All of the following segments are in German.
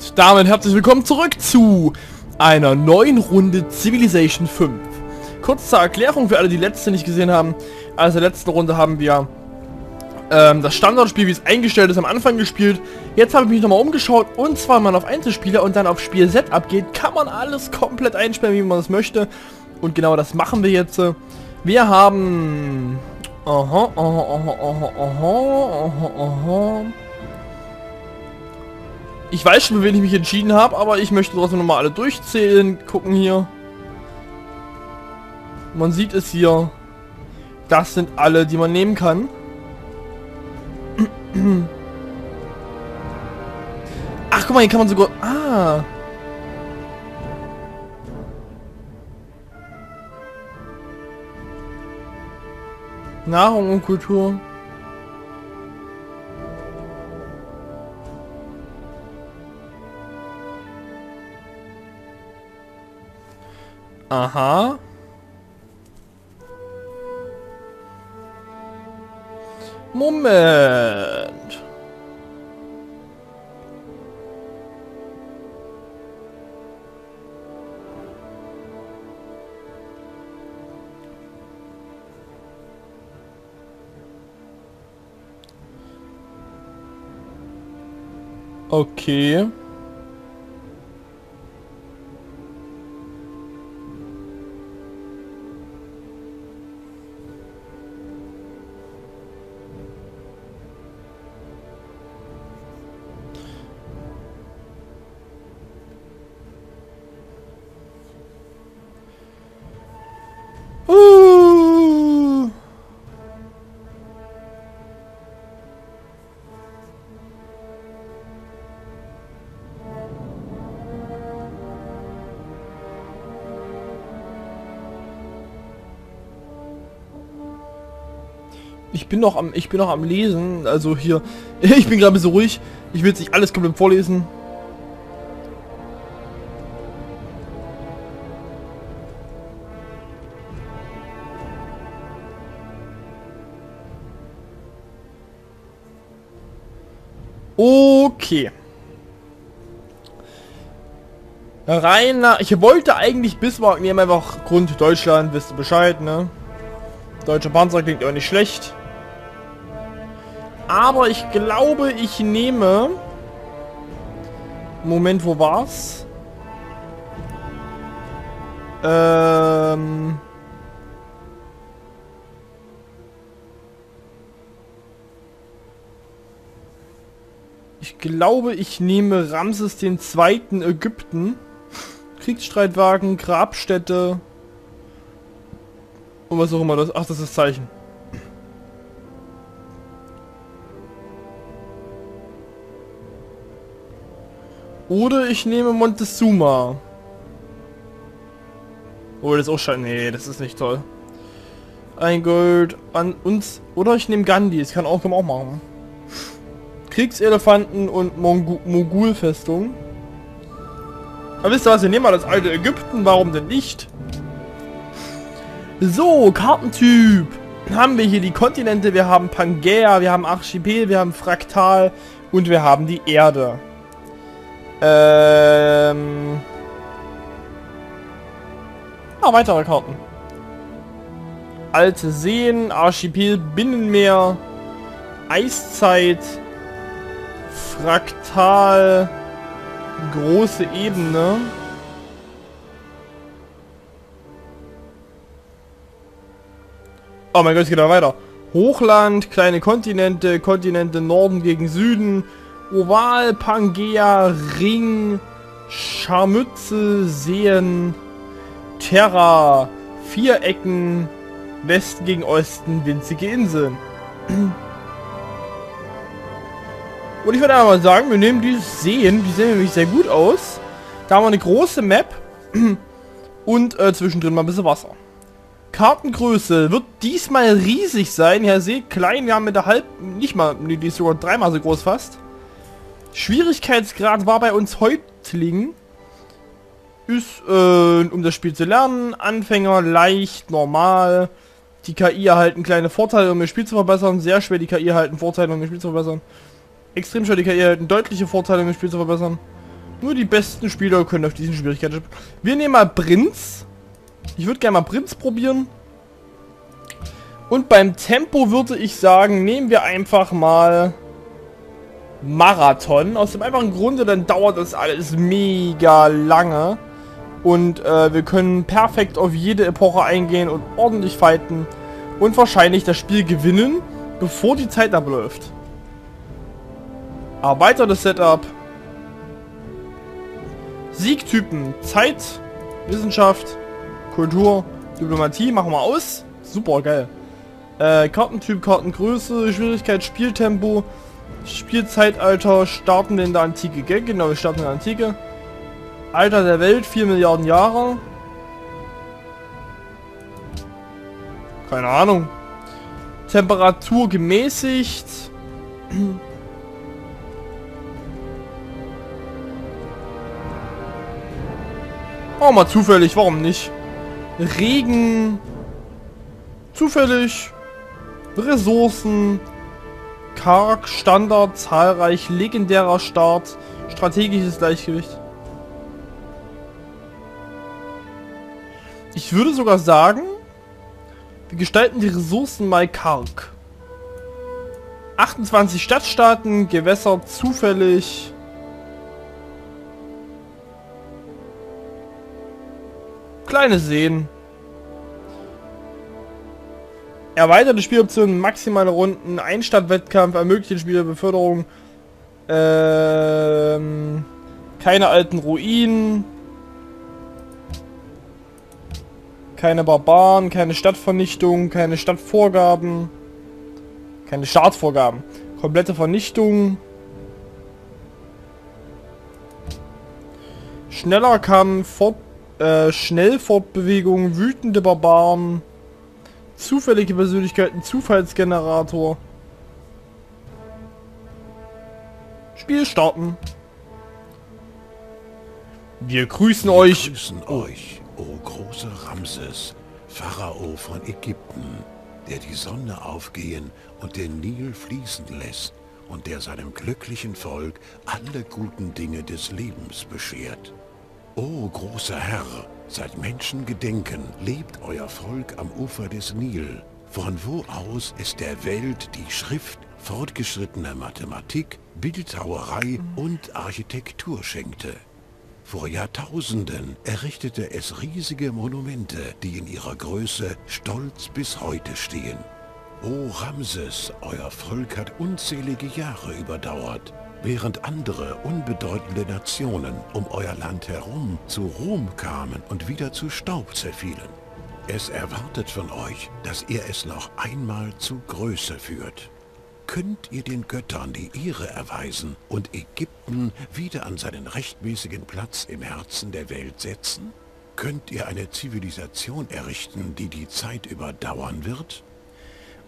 Und damit herzlich willkommen zurück zu einer neuen Runde Civilization 5. Kurz zur Erklärung für alle, die letzte nicht gesehen haben. Also in der letzten Runde haben wir ähm, das Standardspiel, wie es eingestellt ist, am Anfang gespielt. Jetzt habe ich mich nochmal umgeschaut und zwar mal auf Einzelspieler und dann auf Spiel Setup geht, kann man alles komplett einstellen, wie man das möchte. Und genau das machen wir jetzt. Wir haben... Aha, aha, aha, aha, aha, aha. Ich weiß schon, für wen ich mich entschieden habe, aber ich möchte trotzdem nochmal alle durchzählen. Gucken hier. Man sieht es hier. Das sind alle, die man nehmen kann. Ach, guck mal, hier kann man sogar... Ah. Nahrung und Kultur. Aha. Moment. Okay. Ich bin noch am, ich bin noch am Lesen, also hier, ich bin gerade so ruhig. Ich will jetzt nicht alles komplett vorlesen. Okay. Reiner, ich wollte eigentlich Bismarck nehmen, einfach Grund Deutschland, wisst ihr Bescheid, ne? Deutscher Panzer klingt auch nicht schlecht. Aber ich glaube, ich nehme... Moment, wo war's? Ähm... Ich glaube, ich nehme Ramses den Zweiten Ägypten. Kriegsstreitwagen, Grabstätte. Und was auch immer das. Ach, das ist Zeichen. Oder ich nehme Montezuma. Oh, das ist auch scheiße. Nee, das ist nicht toll. Ein Gold an uns. Oder ich nehme Gandhi. Das kann auch, kann auch machen. Kriegselefanten und Mogulfestung. Aber wisst ihr was, wir nehmen mal das alte Ägypten, warum denn nicht? So, Kartentyp. Haben wir hier die Kontinente, wir haben Pangea, wir haben Archipel, wir haben Fraktal und wir haben die Erde. Ähm... Ah, weitere Karten. Alte Seen, Archipel, Binnenmeer, Eiszeit, Fraktal, große Ebene. Oh mein Gott, es geht da weiter. Hochland, kleine Kontinente, Kontinente Norden gegen Süden, Oval, Pangea, Ring, Scharmütze, Seen, Terra, Vierecken, Westen gegen Osten, winzige Inseln. Und ich würde aber mal sagen, wir nehmen die Seen, die sehen nämlich sehr gut aus. Da haben wir eine große Map und äh, zwischendrin mal ein bisschen Wasser. Kartengröße wird diesmal riesig sein. Ja, seht, klein, wir haben mit der halb, nicht mal, die ist sogar dreimal so groß fast. Schwierigkeitsgrad war bei uns Häuptling. Ist, äh, um das Spiel zu lernen, Anfänger, leicht, normal. Die KI erhalten kleine Vorteile, um ihr Spiel zu verbessern. Sehr schwer, die KI erhalten Vorteile, um ihr Spiel zu verbessern. Extrem schwer, die KI erhalten deutliche Vorteile, um ihr Spiel zu verbessern. Nur die besten Spieler können auf diesen Schwierigkeiten. Wir nehmen mal Prinz. Ich würde gerne mal Prinz probieren. Und beim Tempo würde ich sagen, nehmen wir einfach mal Marathon. Aus dem einfachen Grunde, dann dauert das alles mega lange. Und äh, wir können perfekt auf jede Epoche eingehen und ordentlich fighten. Und wahrscheinlich das Spiel gewinnen, bevor die Zeit abläuft. Erweitertes Setup. Siegtypen. Zeit, Wissenschaft, Kultur, Diplomatie. Machen wir aus. Super, geil. Äh, Kartentyp, Kartengröße, Schwierigkeit, Spieltempo, Spielzeitalter, starten in der Antike. Gell? Genau, wir starten in der Antike. Alter der Welt, 4 Milliarden Jahre. Keine Ahnung. Temperatur gemäßigt. Oh, mal zufällig, warum nicht? Regen. Zufällig. Ressourcen. Karg, Standard, zahlreich, legendärer Start, strategisches Gleichgewicht. Ich würde sogar sagen, wir gestalten die Ressourcen mal karg. 28 Stadtstaaten, Gewässer zufällig. Kleine Seen. Erweiterte Spieloptionen, maximale Runden, Einstadtwettkampf, ermöglicht den Spieler Beförderung. Ähm, keine alten Ruinen. Keine Barbaren, keine Stadtvernichtung, keine Stadtvorgaben. Keine Startvorgaben. Komplette Vernichtung. Schneller Kampf, Fort, äh, Schnellfortbewegung, wütende Barbaren. Zufällige Persönlichkeiten, Zufallsgenerator. Spiel starten. Wir grüßen Wir euch. grüßen euch, o große Ramses, Pharao von Ägypten, der die Sonne aufgehen und den Nil fließen lässt und der seinem glücklichen Volk alle guten Dinge des Lebens beschert. O großer Herr, seit Menschengedenken lebt euer Volk am Ufer des Nil, von wo aus es der Welt die Schrift, fortgeschrittene Mathematik, Bildhauerei und Architektur schenkte. Vor Jahrtausenden errichtete es riesige Monumente, die in ihrer Größe stolz bis heute stehen. O Ramses, euer Volk hat unzählige Jahre überdauert, während andere unbedeutende Nationen um euer Land herum zu Ruhm kamen und wieder zu Staub zerfielen. Es erwartet von euch, dass ihr es noch einmal zu Größe führt. Könnt ihr den Göttern die Ehre erweisen und Ägypten wieder an seinen rechtmäßigen Platz im Herzen der Welt setzen? Könnt ihr eine Zivilisation errichten, die die Zeit überdauern wird?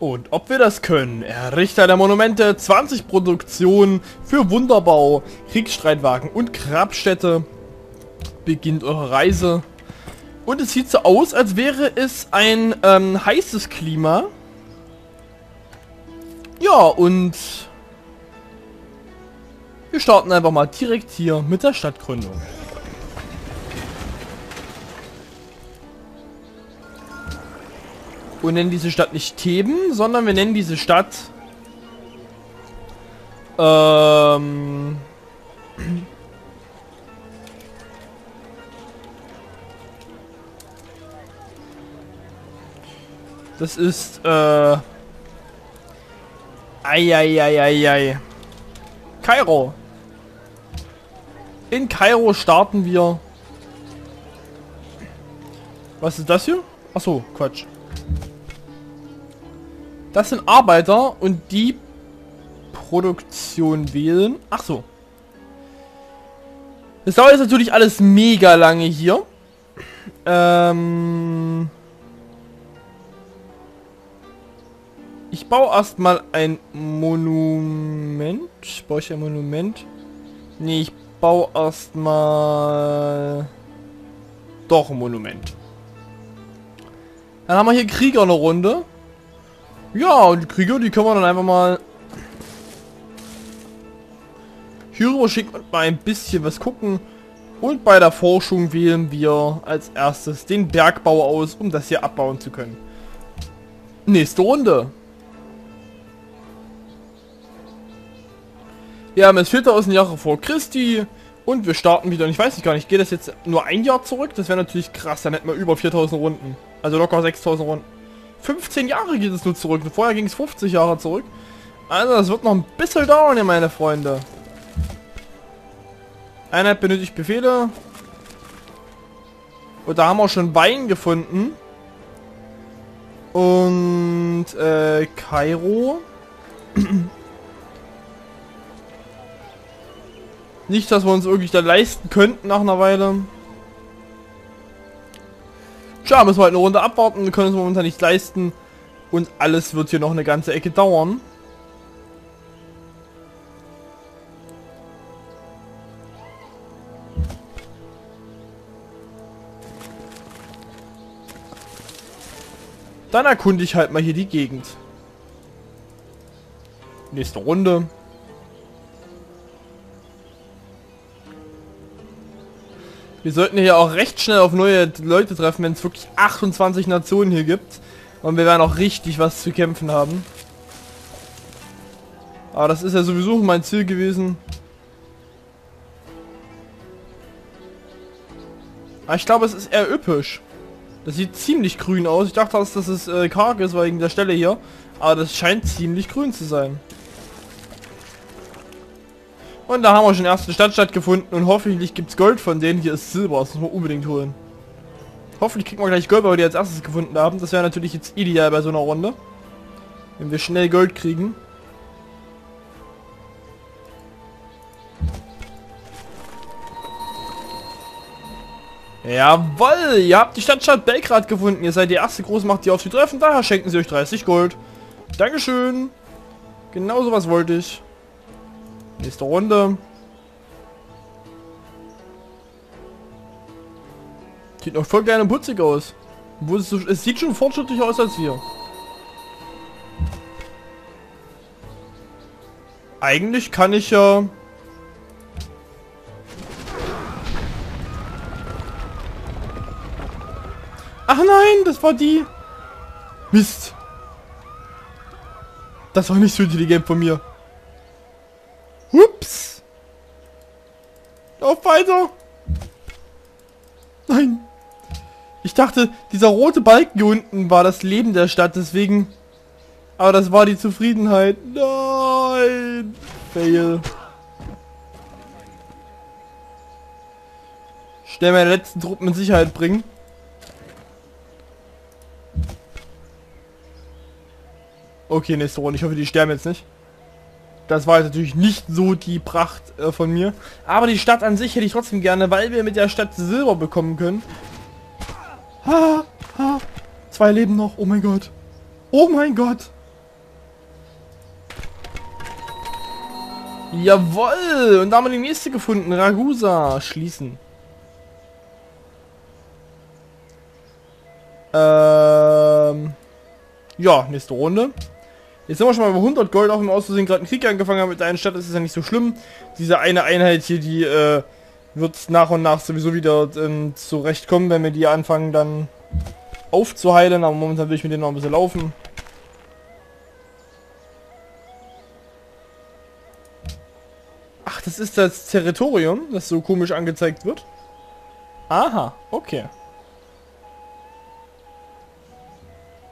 Und ob wir das können, Errichter der Monumente, 20 Produktionen für Wunderbau, Kriegsstreitwagen und Grabstätte. Beginnt eure Reise. Und es sieht so aus, als wäre es ein ähm, heißes Klima. Ja, und wir starten einfach mal direkt hier mit der Stadtgründung. Und nennen diese Stadt nicht Theben, sondern wir nennen diese Stadt... Ähm... Das ist, äh... Eieieiei. Kairo. In Kairo starten wir... Was ist das hier? Achso, Quatsch. Das sind Arbeiter und die Produktion wählen. Ach so. Das dauert jetzt natürlich alles mega lange hier. Ähm ich baue erstmal ein Monument. Baue ich ein Monument? Nee, ich baue erstmal doch ein Monument. Dann haben wir hier Krieger eine Runde. Ja, und die Krieger, die können wir dann einfach mal hier rüber schicken und mal ein bisschen was gucken. Und bei der Forschung wählen wir als erstes den Bergbau aus, um das hier abbauen zu können. Nächste Runde. Wir haben es 4000 Jahre vor Christi und wir starten wieder. Und ich weiß nicht gar nicht, geht das jetzt nur ein Jahr zurück? Das wäre natürlich krass, dann hätten wir über 4000 Runden. Also locker 6000 Runden. 15 Jahre geht es nur zurück. Vorher ging es 50 Jahre zurück. Also das wird noch ein bisschen dauern, hier meine Freunde. Einheit benötigt Befehle. Und da haben wir schon Wein gefunden. Und äh, Kairo. Nicht, dass wir uns wirklich da leisten könnten nach einer Weile. Tja, müssen wir halt eine Runde abwarten. Wir können es momentan nicht leisten. Und alles wird hier noch eine ganze Ecke dauern. Dann erkunde ich halt mal hier die Gegend. Nächste Runde. Wir sollten hier auch recht schnell auf neue Leute treffen, wenn es wirklich 28 Nationen hier gibt. Und wir werden auch richtig was zu kämpfen haben. Aber das ist ja sowieso mein Ziel gewesen. Aber ich glaube, es ist eher üppisch. Das sieht ziemlich grün aus. Ich dachte, dass das äh, karg ist wegen der Stelle hier. Aber das scheint ziemlich grün zu sein. Und da haben wir schon erste Stadtstadt gefunden und hoffentlich gibt es Gold von denen. Hier ist Silber, das müssen wir unbedingt holen. Hoffentlich kriegen wir gleich Gold, weil wir die als erstes gefunden haben. Das wäre natürlich jetzt ideal bei so einer Runde. Wenn wir schnell Gold kriegen. Jawoll, ihr habt die Stadtstadt Belgrad gefunden. Ihr seid die erste Großmacht, die auf sie treffen. Daher schenken sie euch 30 Gold. Dankeschön. Genau sowas wollte ich. Nächste Runde. Sieht noch voll geil und putzig aus. Es sieht schon fortschrittlicher aus als hier. Eigentlich kann ich ja... Ach nein, das war die... Mist. Das war nicht so intelligent von mir. Ups. Auf weiter. Nein. Ich dachte, dieser rote Balken hier unten war das Leben der Stadt, deswegen... Aber das war die Zufriedenheit. Nein. Fail. Schnell meine letzten Truppen in Sicherheit bringen. Okay, nächste Runde. Ich hoffe, die sterben jetzt nicht. Das war jetzt natürlich nicht so die Pracht äh, von mir. Aber die Stadt an sich hätte ich trotzdem gerne, weil wir mit der Stadt Silber bekommen können. Ha, ha. Zwei Leben noch. Oh mein Gott. Oh mein Gott. Jawoll. Und da haben wir die nächste gefunden. Ragusa. Schließen. Ähm. Ja, nächste Runde. Jetzt sind wir schon mal über 100 Gold, auch im Auszusehen gerade einen Krieg angefangen haben mit der einen Stadt, das ist ja nicht so schlimm. Diese eine Einheit hier, die äh, wird nach und nach sowieso wieder ähm, zurechtkommen, wenn wir die anfangen dann aufzuheilen. Aber momentan will ich mit denen noch ein bisschen laufen. Ach, das ist das Territorium, das so komisch angezeigt wird. Aha, okay.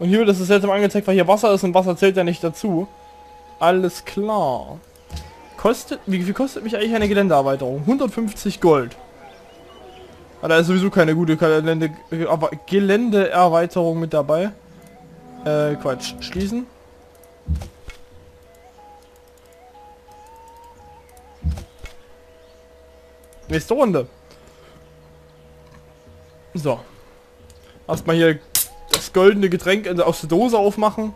Und hier wird es seltsam angezeigt, weil hier Wasser ist und Wasser zählt ja nicht dazu. Alles klar. Kostet, wie viel kostet mich eigentlich eine Geländeerweiterung? 150 Gold. Ah, da ist sowieso keine gute Gelände, aber Geländeerweiterung mit dabei. Äh, Quatsch. Schließen. Nächste Runde. So. Erstmal hier goldene Getränk aus der Dose aufmachen.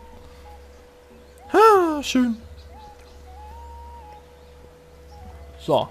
Ha, schön. So.